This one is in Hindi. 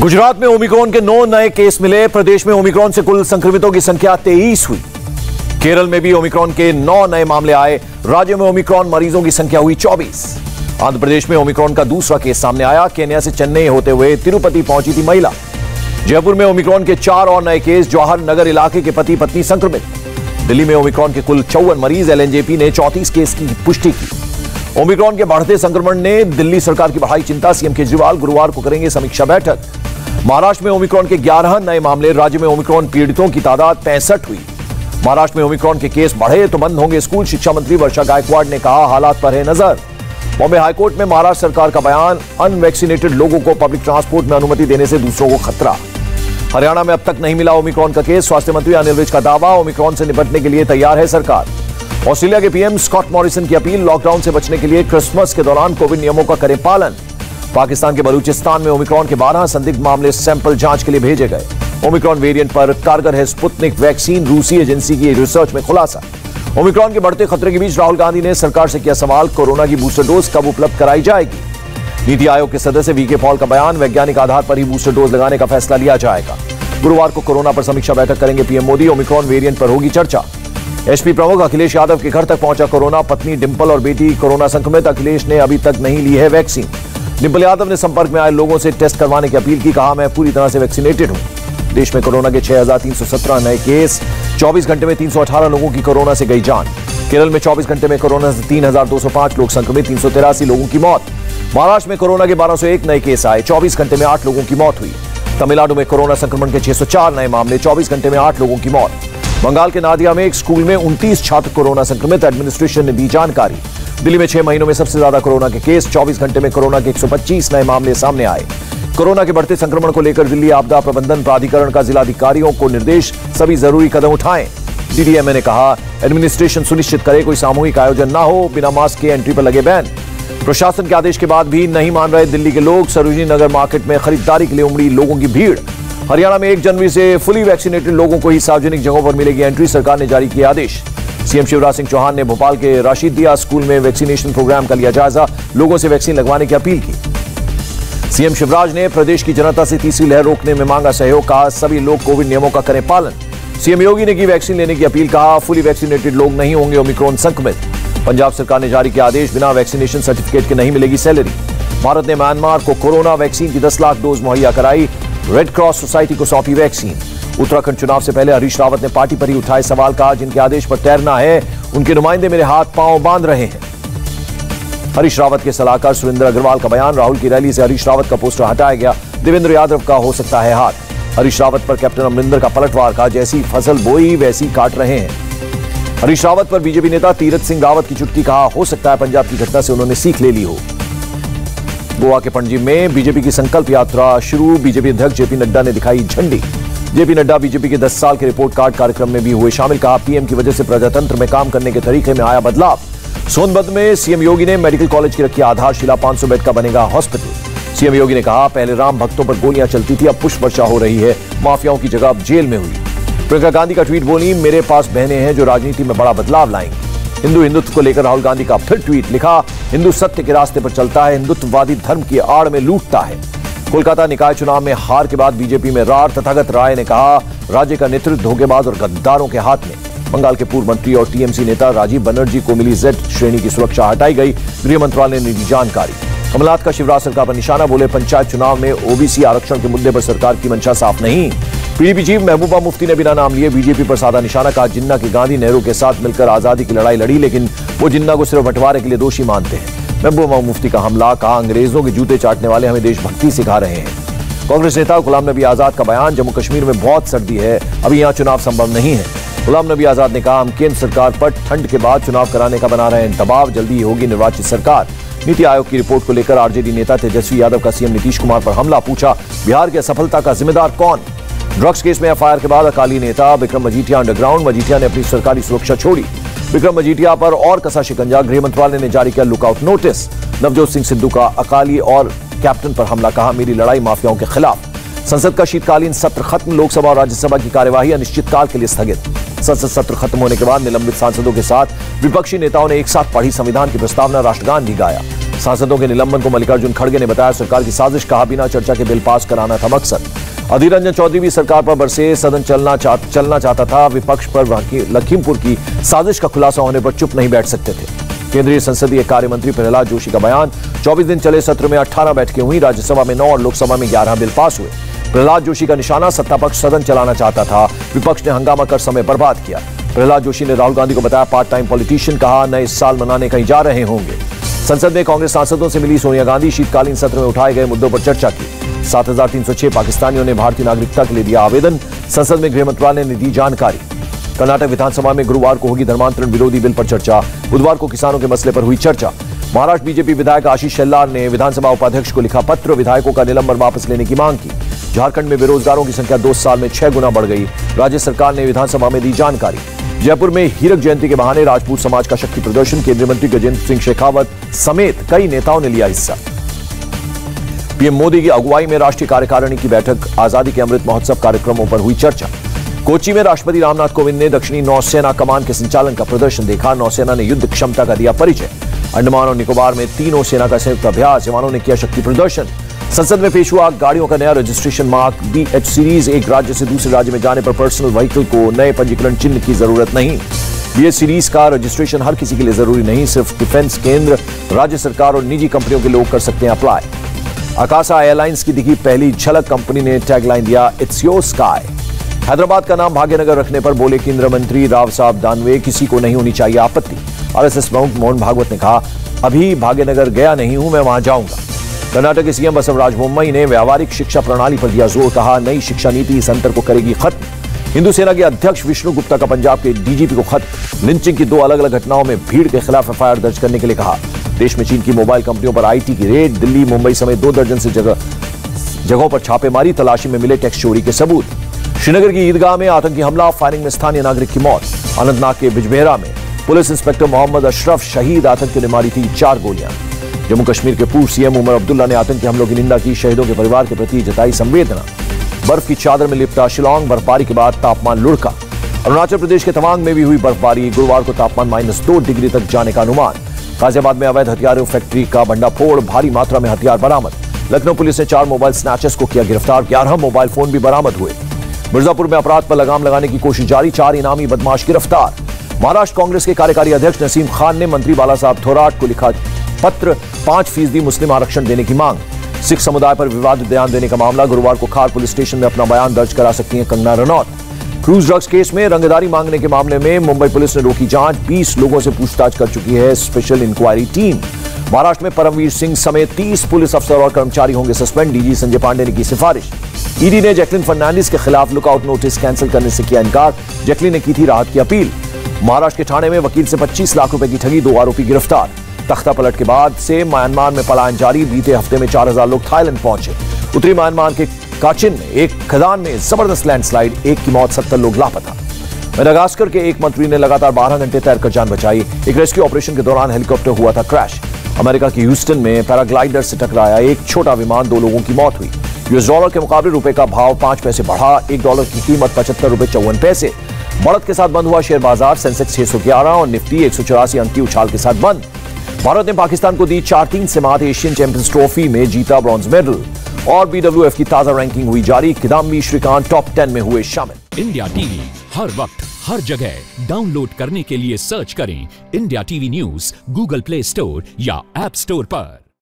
गुजरात में ओमिक्रॉन के नौ नए केस मिले। प्रदेश में ओमिक्रॉन से कुल संक्रमितों की संख्या तेईस हुई। केरल में भी ओमिक्रॉन के नौ नए मामले आए। राज्य में ओमिक्रॉन मरीजों की संख्या हुई 24 आंध्र प्रदेश में ओमिक्रॉन का दूसरा केस सामने आया। केन्या से चेन्नई होते हुए तिरुपति पहुँची थी महिला। जयपुर में ओमिक्रॉन के चार और नए केस जवाहर नगर इलाके के पति पत्नी संक्रमित। दिल्ली में ओमिक्रॉन के कुल चौवन मरीज़। एलएनजेपी ने चौतीस केस की पुष्टि की। ओमिक्रॉन के बढ़ते संक्रमण ने दिल्ली सरकार की बढ़ाई चिंता। सीएम केजरीवाल गुरुवार को करेंगे समीक्षा बैठक। महाराष्ट्र में ओमिक्रॉन के 11 नए मामले, राज्य में ओमिक्रॉन पीड़ितों की तादाद पैंसठ हुई। महाराष्ट्र में ओमिक्रॉन के केस बढ़े तो बंद होंगे स्कूल, शिक्षा मंत्री वर्षा गायकवाड़ ने कहा, हालात पर है नज़र। बॉम्बे हाईकोर्ट में महाराष्ट्र सरकार का बयान, अनवैक्सीनेटेड लोगों को पब्लिक ट्रांसपोर्ट में अनुमति देने से दूसरों को खतरा। हरियाणा में अब तक नहीं मिला ओमिक्रॉन का केस, स्वास्थ्य मंत्री अनिल विज का दावा, ओमिक्रॉन से निपटने के लिए तैयार है सरकार। ऑस्ट्रेलिया के पीएम स्कॉट मॉरिसन की अपील, लॉकडाउन से बचने के लिए क्रिसमस के दौरान कोविड नियमों का करें पालन। पाकिस्तान के बलूचिस्तान में ओमिक्रॉन के 12 संदिग्ध मामले सैंपल जाँच के लिए भेजे गए। ओमिक्रॉन वेरिएंट पर कारगर है स्पुतनिक वैक्सीन, रूसी एजेंसी की रिसर्च में खुलासा। ओमिक्रॉन के बढ़ते खतरे के बीच राहुल गांधी ने सरकार से किया सवाल, कोरोना की बूस्टर डोज कब उपलब्ध कराई जाएगी? नीति आयोग के सदस्य वीके पॉल का बयान, वैज्ञानिक आधार पर ही बूस्टर डोज लगाने का फैसला लिया जाएगा। गुरुवार को कोरोना पर समीक्षा बैठक करेंगे पीएम मोदी, ओमिक्रॉन वेरिएंट पर होगी चर्चा। एसपी प्रमुख अखिलेश यादव के घर तक पहुँचा कोरोना, पत्नी डिंपल और बेटी कोरोना संक्रमित, अखिलेश ने अभी तक नहीं ली है वैक्सीन। डिंपल यादव ने संपर्क में आए लोगों से टेस्ट करवाने की अपील की कहा मैं पूरी तरह से वैक्सीनेटेड हूँ। देश में कोरोना के 6,317 नए केस 24 घंटे में 318 लोगों की कोरोना से गई जान। केरल में 24 घंटे में कोरोना से 3,205 लोग संक्रमित तीन सौ तिरासी लोगों की मौत। महाराष्ट्र में कोरोना के 1201 नए केस आए 24 घंटे में आठ लोगों की मौत हुई। तमिलनाडु में कोरोना संक्रमण के 604 नए मामले 24 घंटे में आठ लोगों की मौत। बंगाल के नादिया में एक स्कूल में 29 छात्र कोरोना संक्रमित एडमिनिस्ट्रेशन ने दी जानकारी। दिल्ली में छह महीनों में सबसे ज़्यादा कोरोना के केस 24 घंटे में कोरोना के 125 नए मामले सामने आए। कोरोना के बढ़ते संक्रमण को लेकर दिल्ली आपदा प्रबंधन प्राधिकरण का जिलाधिकारियों को निर्देश, सभी ज़रूरी कदम उठाएँ। डीडीएमए ने कहा, एडमिनिस्ट्रेशन सुनिश्चित करे कोई सामूहिक आयोजन ना हो, बिना मास्क के एंट्री पर लगे बैन। प्रशासन के आदेश के बाद भी नहीं मान रहे दिल्ली के लोग, सरोजनी नगर मार्केट में खरीदारी के लिए उमड़ी लोगों की भीड़। हरियाणा में एक जनवरी से फुली वैक्सीनेटेड लोगों को ही सार्वजनिक जगहों पर मिलेगी एंट्री, सरकार ने जारी किया आदेश। सीएम शिवराज सिंह चौहान ने भोपाल के राशिदिया स्कूल में वैक्सीनेशन प्रोग्राम का लिया जायजा, लोगों से वैक्सीन लगवाने की अपील की। सीएम शिवराज ने प्रदेश की जनता से तीसरी लहर रोकने में मांगा सहयोग, कहा, सभी लोग कोविड नियमों का करें पालन। सीएम योगी ने की वैक्सीन लेने की अपील, कहा, फुली वैक्सीनेटेड लोग नहीं होंगे ओमिक्रॉन संक्रमित। पंजाब सरकार ने जारी किया आदेश, बिना वैक्सीनेशन सर्टिफिकेट के नहीं मिलेगी सैलरी। भारत ने म्यांमार को कोरोना वैक्सीन की 10 लाख डोज मुहैया कराई, रेड क्रॉस सोसाइटी को सौंपी वैक्सीन। उत्तराखंड चुनाव से पहले हरीश रावत ने पार्टी पर ही उठाए सवाल, कहा, जिनके आदेश पर तैरना है, उनके नुमाइंदे मेरे हाथ पाँव बाँध रहे हैं। हरीश रावत के सलाहकार सुरेंद्र अग्रवाल का बयान, राहुल की रैली से हरीश रावत का पोस्टर हटाया गया। देवेंद्र यादव का हो सकता है हाथ हरीश रावत पर कैप्टन अमरिंदर का पलटवार, कहा, जैसी फ़सल बोई, वैसी काट रहे हैं। हरीश रावत पर बीजेपी नेता तीरथ सिंह रावत की चुटकी, कहा, हो सकता है पंजाब की घटना से उन्होंने सीख ले ली हो। गोवा के पणजी में बीजेपी की संकल्प यात्रा शुरू, बीजेपी अध्यक्ष जेपी नड्डा ने दिखाई झंडी। जेपी नड्डा बीजेपी के 10 साल के रिपोर्ट कार्ड कार्यक्रम में भी हुए शामिल। कहा, पीएम की वजह से प्रजातंत्र में काम करने के तरीके में आया बदलाव। सोनभद्र में सीएम योगी ने मेडिकल कॉलेज की रखी आधारशिला 500 बेड का बनेगा हॉस्पिटल। सीएम योगी ने कहा, पहले राम भक्तों पर गोलियाँ चलती थी, अब पुष्प वर्षा हो रही है। माफियाओं की जगह अब जेल में हुई। प्रियंका गांधी का ट्वीट बोली, मेरे पास बहने हैं जो राजनीति में बड़ा बदलाव लाएँगी। हिंदू हिंदुत्व को लेकर राहुल गांधी का फिर ट्वीट लिखा, हिंदू सत्य के रास्ते पर चलता है, हिंदुत्ववादी धर्म की आड़ में लूटता है। कोलकाता निकाय चुनाव में हार के बाद बीजेपी में रार, तथागत राय ने कहा, राज्य का नेतृत्व धोखेबाज और गद्दारों के हाथ में। बंगाल के पूर्व मंत्री और टीएमसी नेता राजीव बनर्जी को मिली जेड श्रेणी की सुरक्षा हटाई गई। गृह मंत्रालय ने दी जानकारी। कमलनाथ का शिवराज सरकार पर निशाना, बोले, पंचायत चुनाव में ओबीसी आरक्षण के मुद्दे पर सरकार की मंशा साफ़ नहीं। पीडीपी चीफ महबूबा मुफ्ती ने बिना नाम लिए बीजेपी पर साधा निशाना कहा, जिन्ना की गांधी नेहरू के साथ मिलकर आज़ादी की लड़ाई लड़ी, लेकिन वो जिन्ना को सिर्फ़ बंटवारे के लिए दोषी मानते हैं। महबूबा मुफ्ती का हमला, कहा अंग्रेज़ों के जूते चाटने वाले हमें देशभक्ति सिखा रहे हैं। कांग्रेस नेता गुलाम नबी आज़ाद का बयान जम्मू कश्मीर में बहुत सर्दी है, अभी यहाँ चुनाव संभव नहीं है। गुलाम नबी आज़ाद ने कहा, हम केंद्र सरकार पर ठंड के बाद चुनाव कराने का बना रहे हैं। दबाव जल्दी होगी निर्वाचित सरकार। नीति आयोग की रिपोर्ट को लेकर आरजेडी नेता तेजस्वी यादव का सीएम नीतीश कुमार पर हमला पूछा, बिहार की असफलता का जिम्मेदार कौन? ड्रग्स केस में एफआईआर के बाद अकाली नेता विक्रम मजीठिया अंडरग्राउंड, मजीठिया ने अपनी सरकारी सुरक्षा छोड़ी। विक्रम मजीठिया पर और कसा शिकंजा गृह मंत्रालय ने जारी किया लुकआउट नोटिस। नवजोत सिंह सिद्धू का अकाली और कैप्टन पर हमला, कहा मेरी लड़ाई माफियाओं के खिलाफ। संसद का शीतकालीन सत्र खत्म, लोकसभा और राज्यसभा की कार्यवाही अनिश्चितकाल के लिए स्थगित। संसद सत्र खत्म होने के बाद निलंबित सांसदों के साथ विपक्षी नेताओं ने एक साथ पढ़ी संविधान की प्रस्तावना राष्ट्रगान भी गाया। सांसदों के निलंबन को मल्लिकार्जुन खड़गे ने बताया, सरकार की साजिश, कहा बिना चर्चा के बिल पास कराना था मकसद। अधीर रंजन चौधरी भी सरकार पर बरसे सदन चलना चा, चलना चाहता था। विपक्ष पर लखीमपुर की साजिश का खुलासा होने पर चुप नहीं बैठ सकते थे। केंद्रीय संसदीय कार्य मंत्री प्रहलाद जोशी का बयान 24 दिन चले सत्र में 18 बैठकें हुई राज्यसभा में 9 और लोकसभा में 11 बिल पास हुए। प्रहलाद जोशी का निशाना सत्ता पक्ष सदन चलाना चाहता था। विपक्ष ने हंगामा कर समय बर्बाद किया। प्रहलाद जोशी ने राहुल गांधी को बताया पार्ट टाइम पॉलिटिशियन कहा नए साल मनाने कहीं जा रहे होंगे। संसद में कांग्रेस सांसदों से मिली सोनिया गांधी शीतकालीन सत्र में उठाए गए मुद्दों पर चर्चा की। सात हज़ार तीन सौ छह पाकिस्तानियों ने भारतीय नागरिकता के लिए दिया आवेदन। संसद में गृह मंत्रालय ने दी जानकारी। कर्नाटक विधानसभा में गुरुवार को होगी धर्मांतरण विरोधी बिल पर चर्चा। बुधवार को किसानों के मसले पर हुई चर्चा। महाराष्ट्र बीजेपी विधायक आशीष शेल्लार ने विधानसभा उपाध्यक्ष को लिखा पत्र। विधायकों का निलंबन वापस लेने की मांग की। झारखंड में बेरोजगारों की संख्या दो साल में छह गुना बढ़ गई। राज्य सरकार ने विधानसभा में दी जानकारी। जयपुर में हीरक जयंती के बहाने राजपूत समाज का शक्ति प्रदर्शन। केंद्रीय मंत्री गजेंद्र सिंह शेखावत समेत कई नेताओं ने लिया हिस्सा। पीएम मोदी की अगुवाई में राष्ट्रीय कार्यकारिणी की बैठक, आज़ादी के अमृत महोत्सव कार्यक्रमों पर हुई चर्चा। कोची में राष्ट्रपति रामनाथ कोविंद ने दक्षिणी नौसेना कमान के संचालन का प्रदर्शन देखा। नौसेना ने युद्ध क्षमता का दिया परिचय। अंडमान और निकोबार में तीनों सेना का संयुक्त अभ्यास, जवानों ने किया शक्ति प्रदर्शन। संसद में पेश हुआ गाड़ियों का नया registration mark. B H series, एक राज्य से दूसरे राज्य में जाने पर पर्सनल व्हीकल को नए पंजीकरण चिन्ह की ज़रूरत नहीं। बी एच सीरीज़ का रजिस्ट्रेशन हर किसी के लिए ज़रूरी नहीं, सिर्फ़ डिफेंस केंद्र, राज्य सरकार और निजी कंपनियों के लोग कर सकते हैं अप्लाई। आकाशा एयरलाइंस की दिखी पहली झलक कंपनी ने टैगलाइन दिया इट्स योर स्काई हैदराबाद का नाम भाग्यनगर रखने पर बोले केंद्र मंत्री राव साहब दानवे, किसी को नहीं होनी चाहिए आपत्ति। आरएसएस प्रमुख मोहन भागवत ने कहा, अभी भाग्यनगर गया नहीं हूँ, मैं वहाँ जाऊँगा। कर्नाटक के सीएम बसवराज बोम्मई ने व्यावहारिक शिक्षा प्रणाली पर दिया ज़ोर, कहा, नई शिक्षा नीति इस अंतर को करेगी खत्म। हिंदू सेना के अध्यक्ष विष्णु गुप्ता का पंजाब के डीजीपी को खत लिंचिंग की दो अलग अलग घटनाओं में भीड़ के खिलाफ एफआईआर दर्ज करने के लिए कहा। देश में चीन की मोबाइल कंपनियों पर आईटी की रेड, दिल्ली, मुंबई समेत दो दर्जन से जगह, जगहों पर छापेमारी, तलाशी में मिले टैक्स चोरी के सबूत। श्रीनगर की ईदगाह में आतंकी हमला, फायरिंग में स्थानीय नागरिक की मौत। अनंतनाग के बिजबेहरा में पुलिस इंस्पेक्टर मोहम्मद अशरफ शहीद आतंकी ने मारी थी चार गोलियाँ। जम्मू कश्मीर के पूर्व सीएम उमर अब्दुल्ला ने आतंकी हमलों की निंदा की, शहीदों के परिवार के प्रति जताई संवेदना। बर्फ़ की चादर में लिपटा शिलोंग, बर्फबारी के बाद तापमान लुढ़का। अरुणाचल प्रदेश के तवांग में भी हुई बर्फबारी, गुरुवार को तापमान माइनस दो डिग्री तक जाने का अनुमान। गाजियाबाद में अवैध हथियारों फैक्ट्री का भंडाफोड़ भारी मात्रा में हथियार बरामद। लखनऊ पुलिस ने चार मोबाइल स्नैचर्स को किया गिरफ़्तार, ग्यारह मोबाइल फ़ोन भी बरामद हुए। मिर्जापुर में अपराध पर लगाम लगाने की कोशिश जारी, चार इनामी बदमाश गिरफ़्तार। महाराष्ट्र कांग्रेस के कार्यकारी अध्यक्ष नसीम खान ने मंत्री बाला साहब थोराट को लिखा पत्र, पाँच फ़ीसदी मुस्लिम आरक्षण देने की मांग। सिख समुदाय पर विवादित बयान देने का मामला, गुरुवार को खार पुलिस स्टेशन में अपना बयान दर्ज करा सकती हैं Kangana Ranaut. Cruise drugs case में रंगदारी मांगने के मामले में मुंबई पुलिस ने रोकी जाँच। 20 लोगों से पूछताछ कर चुकी है स्पेशल इंक्वायरी टीम। महाराष्ट्र में परमवीर सिंह समेत 30 पुलिस अफसर और कर्मचारी होंगे सस्पेंड, डीजी संजय पांडे ने की सिफारिश। ईडी ने जैकलिन फर्नांडिस के खिलाफ लुकआउट नोटिस कैंसिल करने से किया इनकार। जैकलिन ने की थी राहत की अपील। महाराष्ट्र के थाने में वकील से 25 लाख रुपए की ठगी, दो आरोपी गिरफ़्तार। तख्ता पलट के बाद से म्यांमार में पलायन जारी, बीते हफ़्ते में 4000 लोग थाईलैंड पहुँचे। उत्तरी म्यांमार के काचिन में एक खदान में ज़बरदस्त लैंडस्लाइड एक की मौत सत्तर लोग लापता। मेडागास्कर के एक मंत्री ने लगातार 12 घंटे तैरकर जान बचाई। एक रेस्क्यू ऑपरेशन के दौरान हेलीकॉप्टर हुआ था क्रैश। अमेरिका के ह्यूस्टन में पैराग्लाइडर से टकराया एक छोटा विमान, दो लोगों की मौत हुई। यूएस डॉलर के मुकाबले रुपए का भाव पाँच पैसे बढ़ा, एक डॉलर की कीमत पचहत्तर रुपए चौवन पैसे। बढ़त के साथ बंद हुआ शेयर बाज़ार, सेंसेक्स छह सौ ग्यारह और निफ्टी एक सौ चौरासी अंक उछाल के साथ बंद। भारत ने पाकिस्तान को दी चार तीन से मात एशियन चैंपियंस ट्रॉफी में जीता ब्रॉन्ज मेडल। और बीडब्ल्यूएफ की ताज़ा रैंकिंग हुई जारी। किदाम्बी श्रीकांत टॉप टेन में हुए शामिल। इंडिया टीवी हर वक्त, हर जगह। डाउनलोड करने के लिए सर्च करें India TV news Google Play store या एप स्टोर पर।